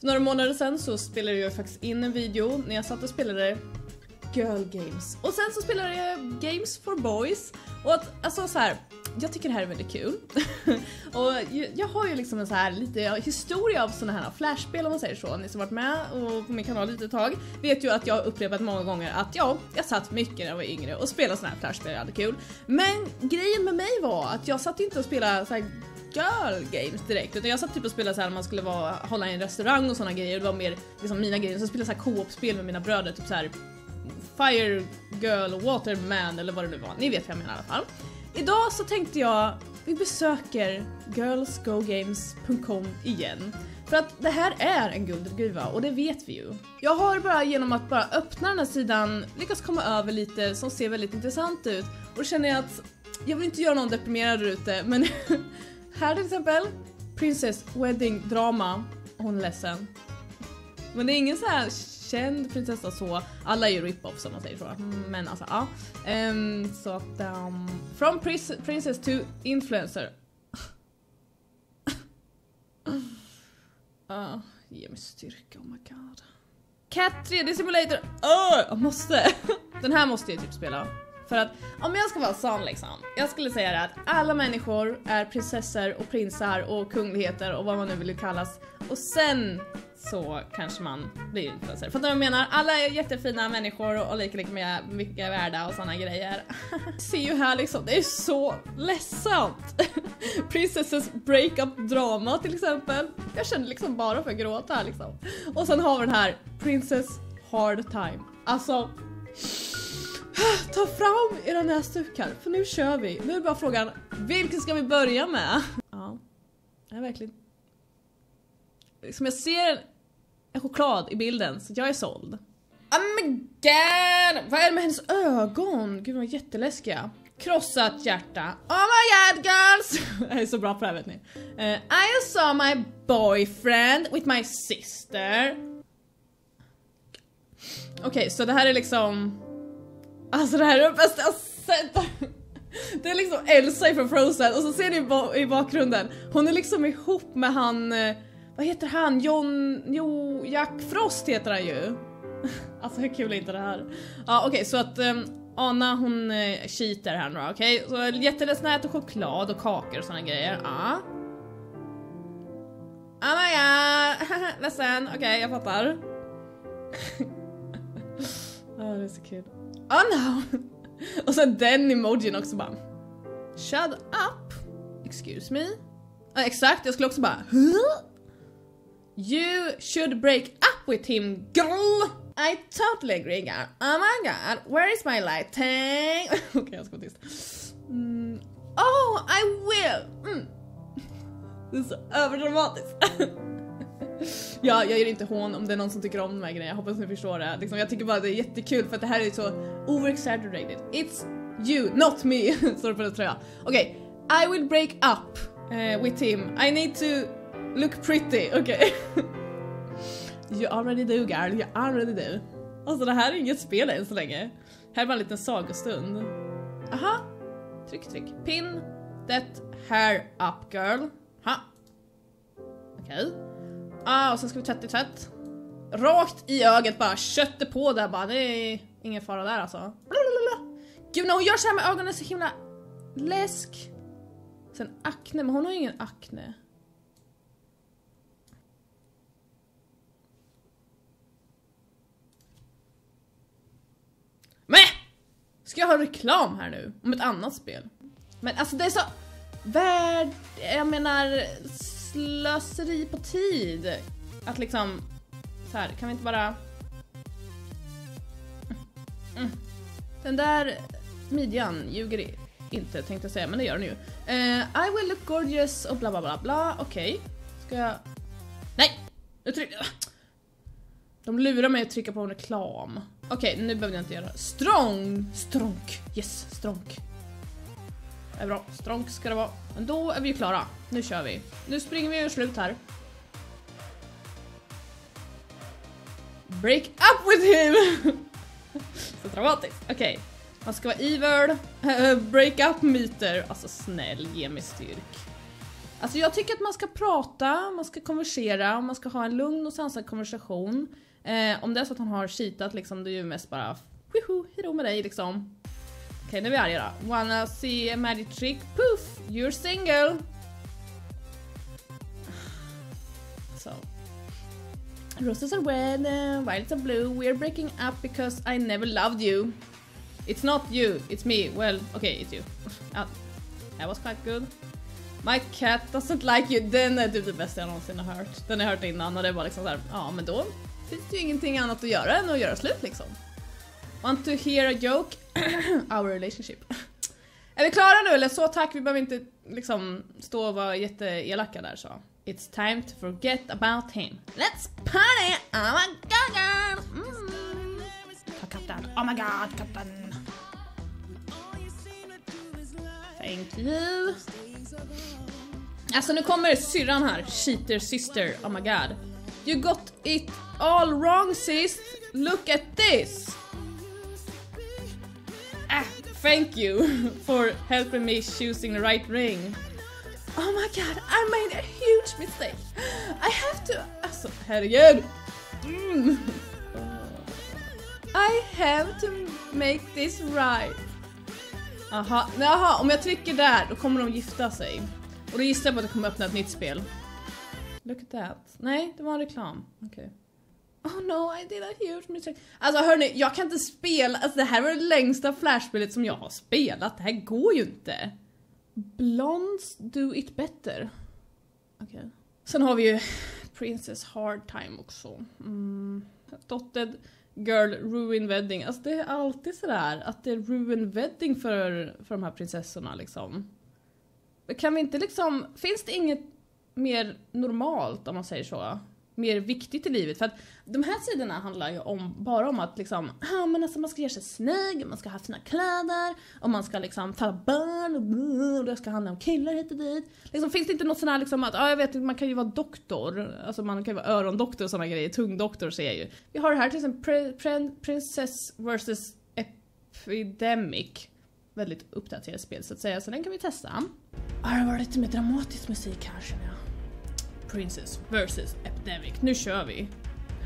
För några månader sedan så spelade jag faktiskt in en video när jag satt och spelade Girl Games. Och sen så spelade jag Games for Boys. Och att, alltså så här, jag tycker det här är väldigt kul. och jag, jag har ju liksom en så här lite historia av såna här flashspel om man säger så. Ni som varit med och på min kanal lite tag vet ju att jag har upprepat många gånger att ja, jag satt mycket när jag var yngre och spelade såna här flashspel, jag hade kul. Men grejen med mig var att jag satt inte och spelade så här girl games direkt utan jag satt typ och spelade såhär när man skulle vara, hålla i en restaurang och såna grejer det var mer liksom mina grejer. Så jag spelade såhär co-op-spel med mina bröder, typ såhär Fire Girl Waterman eller vad det nu var. Ni vet vad jag menar i alla fall. Idag så tänkte jag vi besöker girlsgogames.com igen. För att det här är en guldgruva och det vet vi ju. Jag har bara genom att bara öppna den här sidan lyckats komma över lite som ser väldigt intressant ut. Och då känner jag att jag vill inte göra någon deprimerad där ute men här till exempel Princess Wedding Drama. Hon är ledsen. Men det är ingen så här känd prinsessa så. Alla är ju rip-offs om man säger så. Men alltså ja. Um, så att um, From princess to influencer. uh, ge mig styrka, oh my god. Cat 3D Simulator, uh, jag måste! Den här måste jag typ spela. För att om jag ska vara sån liksom, jag skulle säga det att alla människor är prinsessor och prinsar och kungligheter och vad man nu vill kallas. Och sen så kanske man blir influencer. För att jag menar, alla är jättefina människor och lika, lika mycket värda och såna grejer. Ser ju här liksom, det är så ledsamt! Princesses breakup drama till exempel. Jag känner liksom bara för att gråta liksom. Och sen har vi den här Princess hard time. Alltså Ta fram era näsdukar, för nu kör vi. Nu är bara frågan, vilken ska vi börja med? Ja, det är verkligen... Som jag ser en choklad i bilden, så jag är såld. Oh my god! Vad är det med hennes ögon? Gud, de är jätteläskiga. Krossat hjärta. Oh my god girls! jag är så bra på det här vet ni. Uh, I saw my boyfriend with my sister. Okej, okay, så det här är liksom Alltså det här är det bästa jag sett! Det är liksom Elsa ifrån Frozen och så ser ni i bakgrunden, hon är liksom ihop med han, eh, vad heter han? John, jo, Jack Frost heter han ju. Alltså hur kul är inte det här? Ja okej okay, så att um, Anna hon eh, uh, cheatar här nu okej? Okay? Så jätteledsen äter choklad och kakor och såna grejer, ja. Oh my god, ledsen, okej okay, jag fattar. Ja oh, det är så kul. Oh no! Och sen den emojin också bara Shut up! Excuse me? Ja, exakt, jag skulle också bara huh? You should break up with him girl! I totally agree girl. Oh my god, where is my lighting? Okej okay, jag ska vara tyst. Mm. Oh, I will! Mm. Det är så överdramatiskt jag, jag gör inte hån om det är någon som tycker om de här grejerna, jag hoppas ni förstår det. Liksom, jag tycker bara det är jättekul för att det här är så overexaggerated. It's you, not me, står det på den tröja. Okej, okay. I will break up uh, with him. I need to look pretty, okej. Okay. you already do girl, you already do. Alltså det här är inget spel än så länge. Här är bara en liten sagostund. Aha, tryck tryck. Pin that hair up girl. Ha. Okej. Okay. Ah, och sen ska vi tvätta i tvätt. Rakt i ögat bara, kötte på där bara, det är ingen fara där alltså. Blablabla. Gud när hon gör så här med ögonen är så himla läsk. Sen akne, men hon har ju ingen akne. Men! Ska jag ha reklam här nu? Om ett annat spel? Men alltså det är så... Värd... Jag menar slöseri på tid. Att liksom, så här, kan vi inte bara... Mm. Den där midjan ljuger inte tänkte jag säga, men det gör den ju. Uh, I will look gorgeous och bla bla bla bla, okej. Okay. Ska jag... Nej! Nu trycker De lurar mig att trycka på en reklam. Okej, okay, nu behöver jag inte göra det. Strong! Stronk! Yes, stronk. Det är bra, stronk ska det vara. Men då är vi ju klara. Nu kör vi. Nu springer vi och slut här. Break up with him! Så dramatiskt. Okej. Okay. Man ska vara evil. Eh, break up myter. Alltså snäll, ge mig styrk. Alltså jag tycker att man ska prata, man ska konversera, och man ska ha en lugn och sansad konversation. Eh, om det är så att han har cheatat liksom, det är ju mest bara Woho, hejdå med dig liksom. Okej, okay, nu är vi arga då. Wanna see a magic trick? Poof! You're single! So. Roses are red, uh, violets are blue, we're breaking up because I never loved you. It's not you, it's me. Well, okay, it's you. Uh, that was quite good. My cat doesn't like you. Den är typ det bästa jag någonsin har hört. Den har jag hört innan och det var liksom såhär, ja men då finns det ju ingenting annat att göra än att göra slut liksom. Want to hear a joke? Our relationship. Är vi klara nu eller? Så tack, vi behöver inte liksom stå och vara jätteelaka där så. It's time to forget about him. Let's party! Oh my god girl! Mm. Ta katten. Oh my god katten. Thank you. Alltså nu kommer syrran här, cheater sister, oh my god. You got it all wrong sis, look at this! Thank you for helping me choosing the right ring. Oh my god, I made a huge mistake. I have to... Alltså herregud! Mm. I have to make this right. Aha, jaha, om jag trycker där då kommer de gifta sig. Och då gissar jag på att det kommer öppna ett nytt spel. Look at that. Nej, det var en reklam. Okej. Okay. Oh no, I did a huge mistake. Alltså hörni, jag kan inte spela, alltså det här var det längsta flashspelet som jag har spelat. Det här går ju inte. Blondes do it better. Okej. Okay. Sen har vi ju Princess Hard Time också. Mm. Dotted Girl Ruin Wedding. Alltså det är alltid sådär att det är Ruin Wedding för, för de här prinsessorna liksom. Kan vi inte liksom, finns det inget mer normalt om man säger så? Mer viktigt i livet? För att de här sidorna handlar ju om, bara om att liksom, ah, men alltså man ska göra sig snygg, man ska ha fina kläder, och man ska liksom ta barn, och, och det ska handla om killar hit och dit. Liksom, finns det inte något sånt här liksom att, ja ah, jag vet man kan ju vara doktor, alltså man kan ju vara örondoktor och sådana grejer, tungdoktor ser jag ju. Vi har det här till exempel Princess vs Epidemic väldigt uppdaterat spel så att säga, så den kan vi testa. Ja det var lite mer dramatisk musik här känner jag. Princess vs Epidemic. Nu kör vi.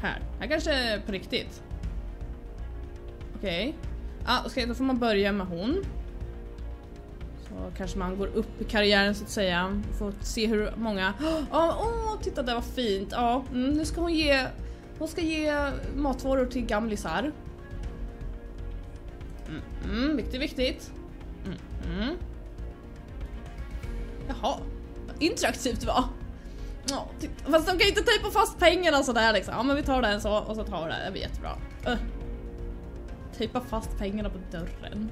Här. Här kanske är på riktigt. Okej. Okay. Ah, okay, då får man börja med hon. Så kanske man går upp i karriären så att säga. Får se hur många... Åh, oh, oh, titta det var fint. Ja, mm, nu ska hon ge... Hon ska ge matvaror till gamlisar. Mm, mm, viktigt, viktigt. Mm, mm. Jaha, interaktivt va? Ja, typ. fast de kan ju inte tejpa fast pengarna sådär liksom. Ja men vi tar den så och så tar vi det, det blir jättebra. Uh. Tejpa fast pengarna på dörren.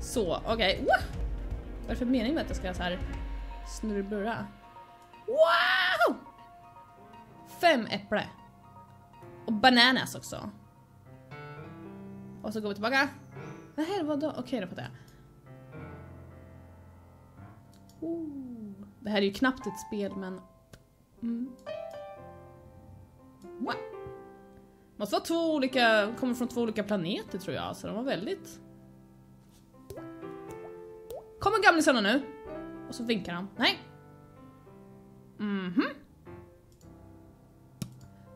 Så, okej. Okay. Vad är det för mening med att jag ska så här snurrburra? Wow! Fem äpple. Och bananas också. Och så går vi tillbaka. Nej, vadå? Okej, okay, då fattar jag. Oh. Det här är ju knappt ett spel, men... Mm. Wow. Måste vara två olika, kommer från två olika planeter tror jag, så de var väldigt... Kommer gamlisarna nu? Och så vinkar han. Nej. Mhm. Mm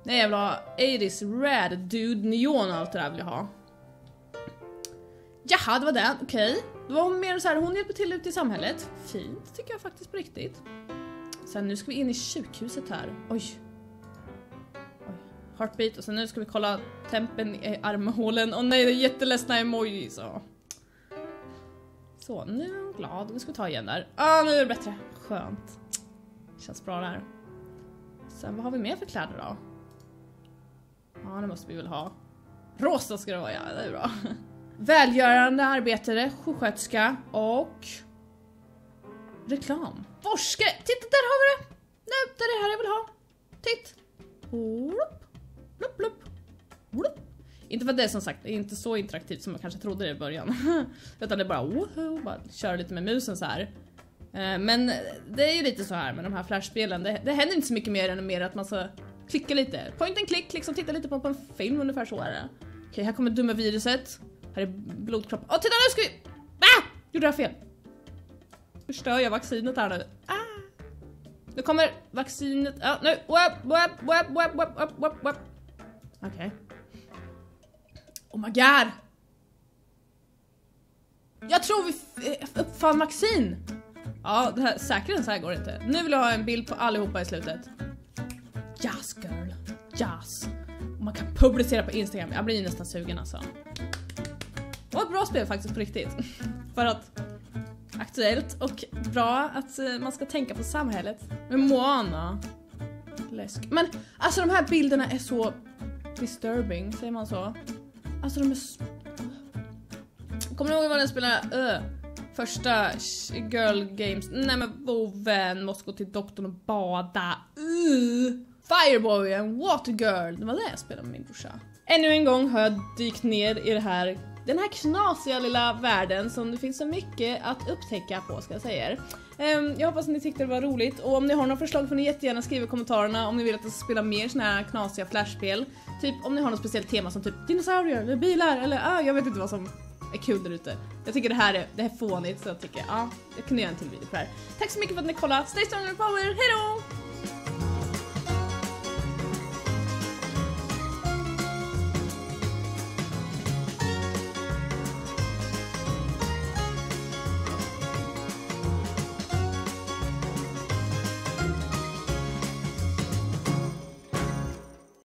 Nej jag vill ha 80s rad dude neon och allt det där vill jag ha. Jaha, det var det. Okej. Okay. Det var mer så här, hon hjälper till ute i samhället. Fint tycker jag faktiskt på riktigt. Sen nu ska vi in i sjukhuset här. Oj. Oj. Heartbeat och sen nu ska vi kolla tempen i armhålen. Åh nej, det är jätteledsna emojis. Så. så, nu är hon glad. Nu ska vi ta igen där. Ah, nu är det bättre. Skönt. Känns bra där. Sen vad har vi mer för kläder då? Ja, det måste vi väl ha. Rosa ska det vara, ja det är bra. Välgörande arbetare, sjuksköterska och reklam. Forskare! Titta där har vi det! Nej, det är det här jag vill ha. Titt! Blup, blup, blup, blup. Inte för att det är som sagt inte så interaktivt som jag kanske trodde i början. Utan det är bara woho, bara köra lite med musen så här. Eh, men det är ju lite så här med de här flashspelen. Det, det händer inte så mycket mer än mer att man ska klicka lite. Point and click, liksom titta lite på, på en film ungefär så är det. Okej, här kommer dumma viruset. Här är blodkropp. Åh, titta nu ska vi... Ah! Gjorde jag fel? Förstör jag vaccinet här nu? Ah! Nu kommer vaccinet... Ja, ah, nu! Okej. Okay. Oh my god! Jag tror vi eh, uppfann vaccin! Ja, det här, säkert så här går det inte. Nu vill jag ha en bild på allihopa i slutet. Yes girl, yes! Och man kan publicera på Instagram, jag blir nästan sugen alltså. Det var ett bra spel faktiskt på riktigt. För att aktuellt och bra att eh, man ska tänka på samhället. Men Moana. Läsk. Men alltså de här bilderna är så disturbing, säger man så? Alltså de är så... Kommer ni ihåg vad den spelade? Uh, första girl games. Nej men vovven måste gå till doktorn och bada. Uh. Fireboy and WATERGIRL Det var det jag spelade med min brorsa. Ännu en gång har jag dykt ner i det här den här knasiga lilla världen som det finns så mycket att upptäcka på ska jag säga er. Ehm, jag hoppas att ni tyckte det var roligt och om ni har några förslag får ni jättegärna skriva i kommentarerna om ni vill att jag ska spela mer såna här knasiga flashspel. Typ om ni har något speciellt tema som typ dinosaurier eller bilar eller ah, jag vet inte vad som är kul där ute. Jag tycker det här är, det här är fånigt så jag tycker ja, jag kunde göra en till video på det här. Tack så mycket för att ni kollade, stay strong and power, hejdå!